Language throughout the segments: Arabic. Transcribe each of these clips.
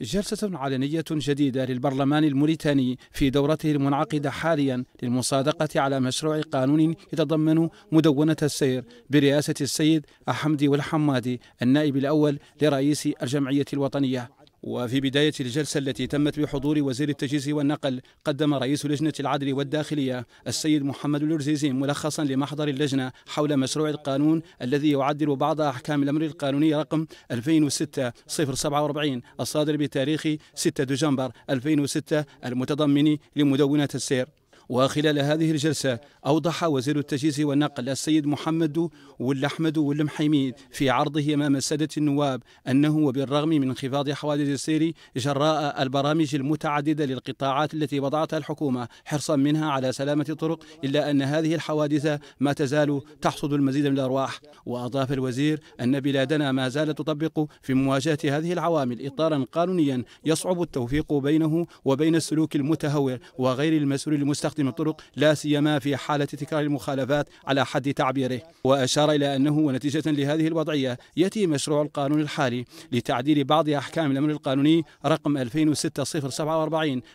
جلسة علنية جديدة للبرلمان الموريتاني في دورته المنعقدة حاليا للمصادقة على مشروع قانون يتضمن مدونة السير برئاسة السيد أحمدي والحمادي النائب الأول لرئيس الجمعية الوطنية. وفي بداية الجلسة التي تمت بحضور وزير التجهيز والنقل قدم رئيس لجنة العدل والداخلية السيد محمد الورزيزي ملخصا لمحضر اللجنة حول مشروع القانون الذي يعدل بعض أحكام الأمر القانوني رقم 2006 047 الصادر بتاريخ 6 دجنبر 2006 المتضمن لمدونة السير. وخلال هذه الجلسة أوضح وزير التجهيز والنقل السيد محمد والأحمد والمحيميد في عرضه أمام السادة النواب أنه وبالرغم من انخفاض حوادث السير جراء البرامج المتعددة للقطاعات التي وضعتها الحكومة حرصا منها على سلامة الطرق إلا أن هذه الحوادث ما تزال تحصد المزيد من الأرواح. وأضاف الوزير أن بلادنا ما زالت تطبق في مواجهة هذه العوامل إطارا قانونيا يصعب التوفيق بينه وبين السلوك المتهور وغير المسؤول المستخدم. تستخدم الطرق لا سيما في حالة تكرار المخالفات على حد تعبيره. وأشار إلى أنه ونتيجة لهذه الوضعية يأتي مشروع القانون الحالي لتعديل بعض أحكام الأمر القانوني رقم 2006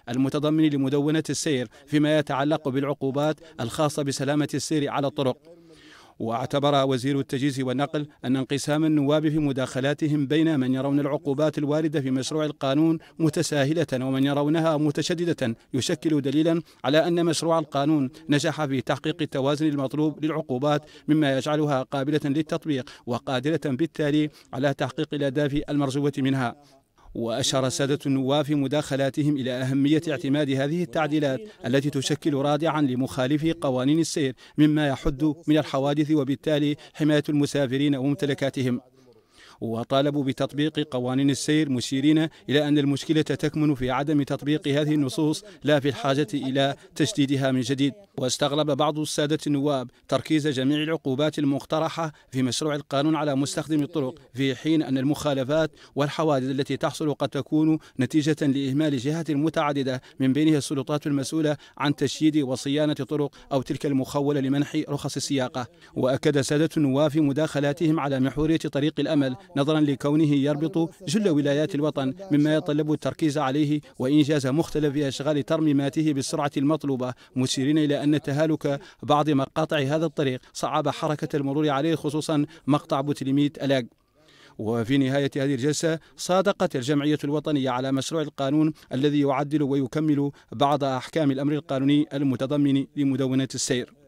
المتضمن لمدونة السير فيما يتعلق بالعقوبات الخاصة بسلامة السير على الطرق. واعتبر وزير التجهيز والنقل أن انقسام النواب في مداخلاتهم بين من يرون العقوبات الواردة في مشروع القانون متساهلة ومن يرونها متشددة يشكل دليلا على أن مشروع القانون نجح في تحقيق التوازن المطلوب للعقوبات مما يجعلها قابلة للتطبيق وقادرة بالتالي على تحقيق الأهداف المرجوة منها. وأشار السادة النواب في مداخلاتهم إلى أهمية اعتماد هذه التعديلات التي تشكل رادعا لمخالفي قوانين السير مما يحد من الحوادث وبالتالي حماية المسافرين وممتلكاتهم. وطالبوا بتطبيق قوانين السير مشيرين إلى أن المشكلة تكمن في عدم تطبيق هذه النصوص لا في الحاجة إلى تجديدها من جديد. واستغرب بعض السادة النواب تركيز جميع العقوبات المقترحة في مشروع القانون على مستخدم الطرق في حين أن المخالفات والحوادث التي تحصل قد تكون نتيجة لإهمال جهات متعددة من بينها السلطات المسؤولة عن تشييد وصيانة طرق أو تلك المخولة لمنح رخص السياقة. وأكد سادة النواب في مداخلاتهم على محورية طريق الأمل نظرا لكونه يربط جل ولايات الوطن مما يتطلب التركيز عليه وإنجاز مختلف أشغال ترميماته بالسرعة المطلوبة مشيرين إلى أن تهالك بعض مقاطع هذا الطريق صعب حركة المرور عليه خصوصا مقطع بوتليميت ألاق. وفي نهاية هذه الجلسة صادقت الجمعية الوطنية على مشروع القانون الذي يعدل ويكمل بعض أحكام الأمر القانوني المتضمن لمدونة السير.